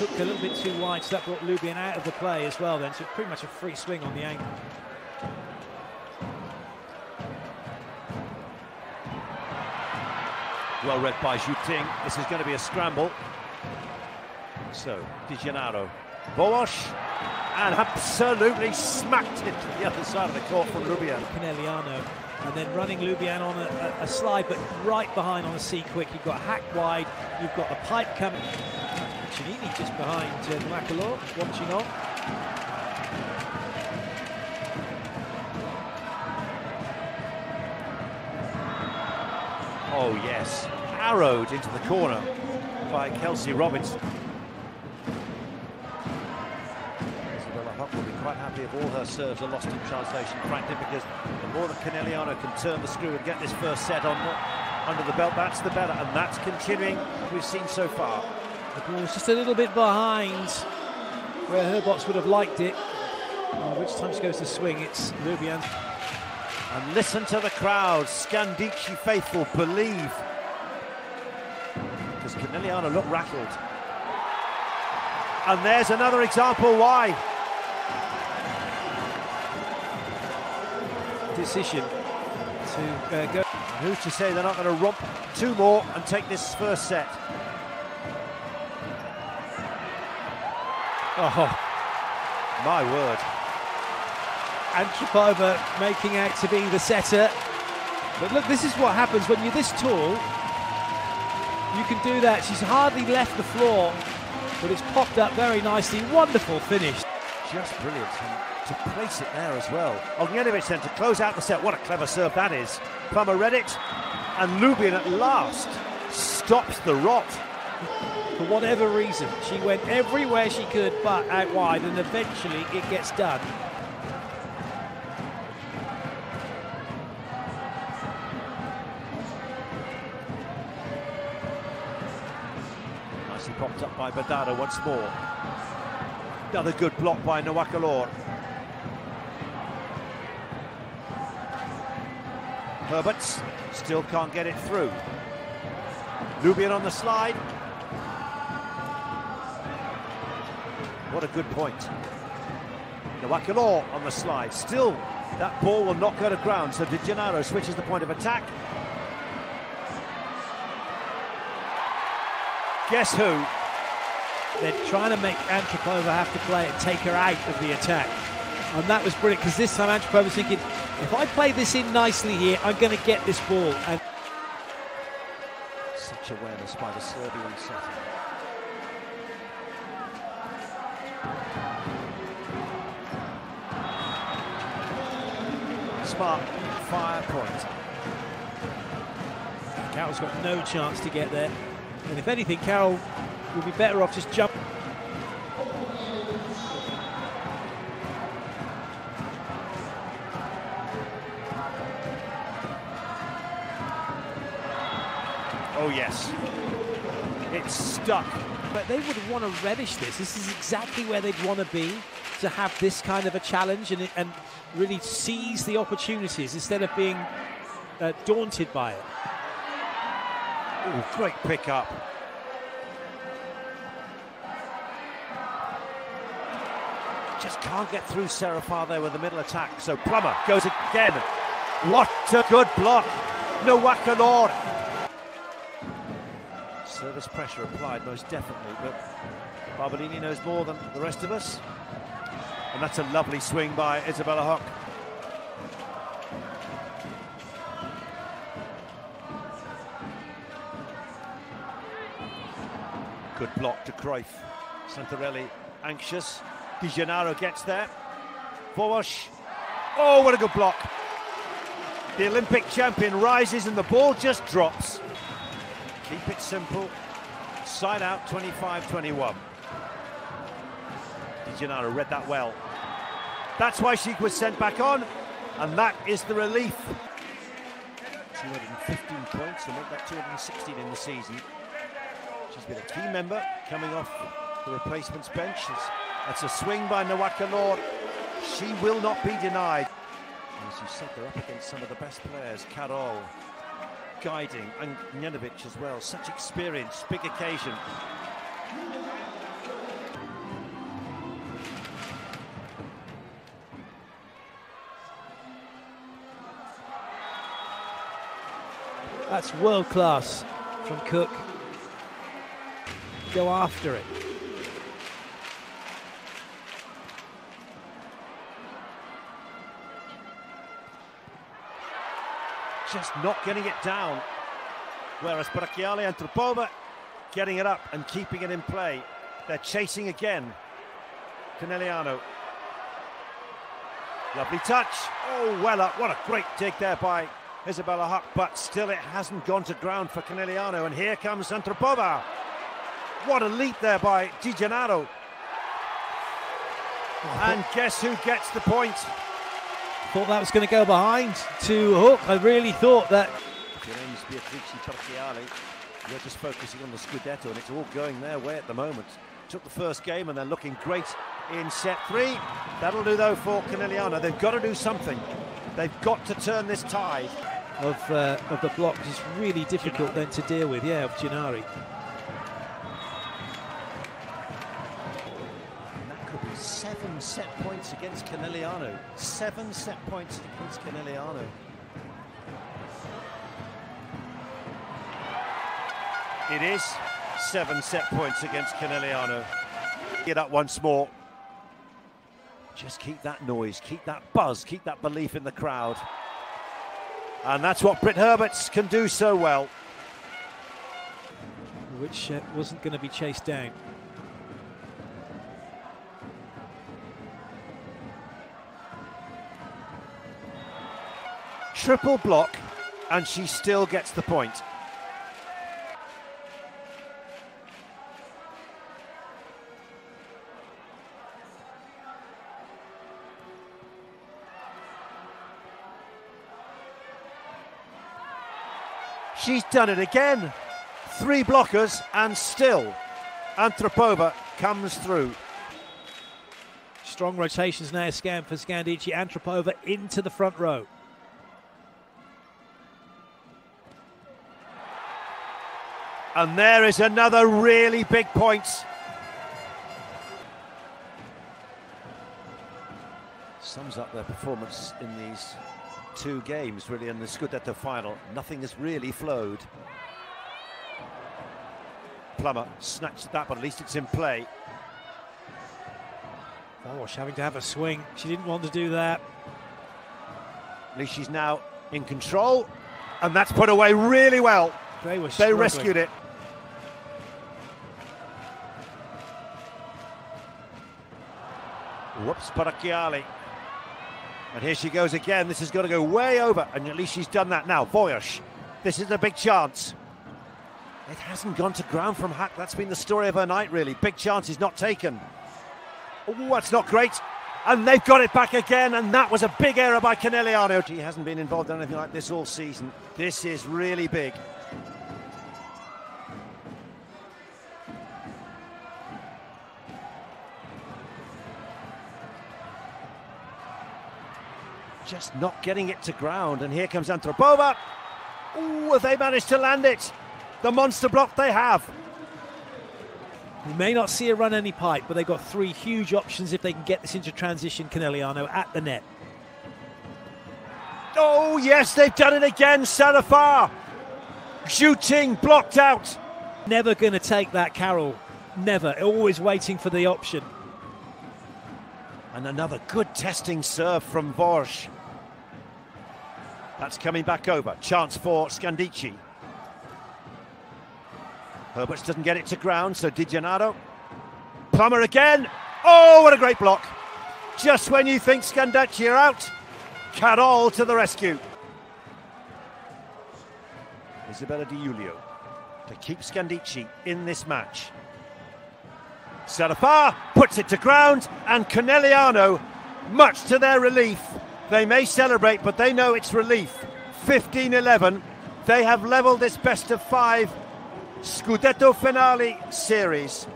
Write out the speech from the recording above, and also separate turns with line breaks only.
hooked a little bit too wide, so that brought Lubian out of the play as well then, so pretty much a free swing on the ankle.
Well read by Zhu Ting. This is going to be a scramble. So, De Gennaro. And absolutely smacked it to the other side of the court from Lubian.
Conegliano. And then running Lubian on a, a, a, slide, but right behind on a C quick. You've got Haak wide. You've got the pipe coming. Chinini just behind uh, Nwakalor, watching on.
Oh, yes. Arrowed into the corner by Kelsey Robinson. Isabella Haak will be quite happy if all her serves are lost in translation, frankly, because the more that Conegliano can turn the screw and get this first set on under the belt, that's the better. And that's continuing, we've seen so far.
The ball's just a little bit behind where Herbots would have liked it. Uh, which time she goes to swing, it's Lubian.
And listen to the crowd, Scandicci faithful, believe. Because Conegliano looked rattled. And there's another example why.
Decision to uh, go.
Who's to say they're not going to romp two more and take this first set?
Oh,
my word.
Antropova making out to be the setter. But look, this is what happens when you're this tall. You can do that. She's hardly left the floor, but it's popped up very nicely. Wonderful finish.
Just brilliant. To place it there as well. Ognjenovic then to close out the set. What a clever serve that is. Plummer read it, and Lubian at last stops the rot.
For whatever reason, she went everywhere she could but out wide, and eventually it gets done.
Nicely popped up by Badada once more. Another good block by Nwakalor. Herbots still can't get it through. Lubian on the slide. What a good point. Nwakalor on the slide. Still, that ball will not go to ground, so De Gennaro switches the point of attack. Guess who?
They're trying to make Antropova have to play and take her out of the attack. And that was brilliant because this time Antropova was thinking, if I play this in nicely here, I'm going to get this ball. And
Such awareness by the Serbian setter. Smart fire point.
Carol's got no chance to get there. And if anything, Carol would be better off just jump.
Oh, yes. It's stuck.
But they would want to relish this. This is exactly where they'd want to be to have this kind of a challenge and, and really seize the opportunities instead of being uh, daunted by it.
Ooh, great pickup. Just can't get through Sarah Fahr there with the middle attack. So Plummer goes again. What a good block. Nwakalor. Service pressure applied most definitely, but Barbolini knows more than the rest of us. And that's a lovely swing by Isabella Haak. Good block to Kruijf. Santarelli anxious. De Gennaro gets there. Bosch. Oh, what a good block. The Olympic champion rises and the ball just drops. Keep it simple. Side out 25 21. United read that well. That's why she was sent back on, and that is the relief. 215 points and make that 216 in the season. She's been a key member coming off the replacements bench. That's a swing by Nwakalor. She will not be denied. As you said, they're up against some of the best players. Carol guiding and Nenovic as well. Such experience, big occasion.
That's world class from Cook. Go after it.
Just not getting it down. Whereas Parrocchiale and Trpova getting it up and keeping it in play. They're chasing again. Conegliano. Lovely touch. Oh, well up. What a great dig there by Isabella Haak, but still it hasn't gone to ground for Conegliano. And here comes Antropova. What a leap there by De Gennaro. Oh. And guess who gets the point?
Thought that was going to go behind to Haak. I really thought that.
Your name's Beatrice Parrocchiale. You're just focusing on the Scudetto, and it's all going their way at the moment. Took the first game, and they're looking great in set three. That'll do, though, for Conegliano. They've got to do something. They've got to turn this tide.
Of, uh, of the block is really difficult then to deal with, yeah, of Gennari.
That could be seven set points against Conegliano. Seven set points against Conegliano. It is seven set points against Conegliano. Get up once more. Just keep that noise, keep that buzz, keep that belief in the crowd. And that's what Britt Herbots can do so well.
Which uh, wasn't going to be chased down.
Triple block, and she still gets the point. She's done it again. Three blockers, and still Antropova comes through.
Strong rotations now, scan for Scandicci. Antropova into the front row.
And there is another really big point. Sums up their performance in these two games, really, in the Scudetto final. Nothing has really flowed. Plummer snatched that, but at least it's in play.
Bosch having to have a swing. She didn't want to do that.
At least she's now in control, and that's put away really well.
They were
They rescued it. Whoops, Parrocchiale. And here she goes again. This has got to go way over, and at least she's done that now. Boyash, this is a big chance. It hasn't gone to ground from Haak. That's been the story of her night, really. Big chance is not taken. Oh, that's not great. And they've got it back again, and that was a big error by Conegliano. He hasn't been involved in anything like this all season. This is really big. Just not getting it to ground, and here comes Antropova. Ooh, have they managed to land it? The monster block they have.
We may not see her run any pipe, but they've got three huge options if they can get this into transition. Conegliano at the net.
Oh, yes, they've done it again. Sarah Fahr shooting, blocked out.
Never going to take that, Carol. Never. Always waiting for the option.
And another good testing serve from Borsch. That's coming back over. Chance for Scandicci. Herbots doesn't get it to ground, so De Gennaro. Plummer again. Oh, what a great block. Just when you think Scandicci are out, Carol to the rescue. Isabella Di Iulio to keep Scandicci in this match. Sarah Fahr puts it to ground, and Conegliano, much to their relief, they may celebrate, but they know it's relief. 15 11. They have levelled this best of five Scudetto finale series.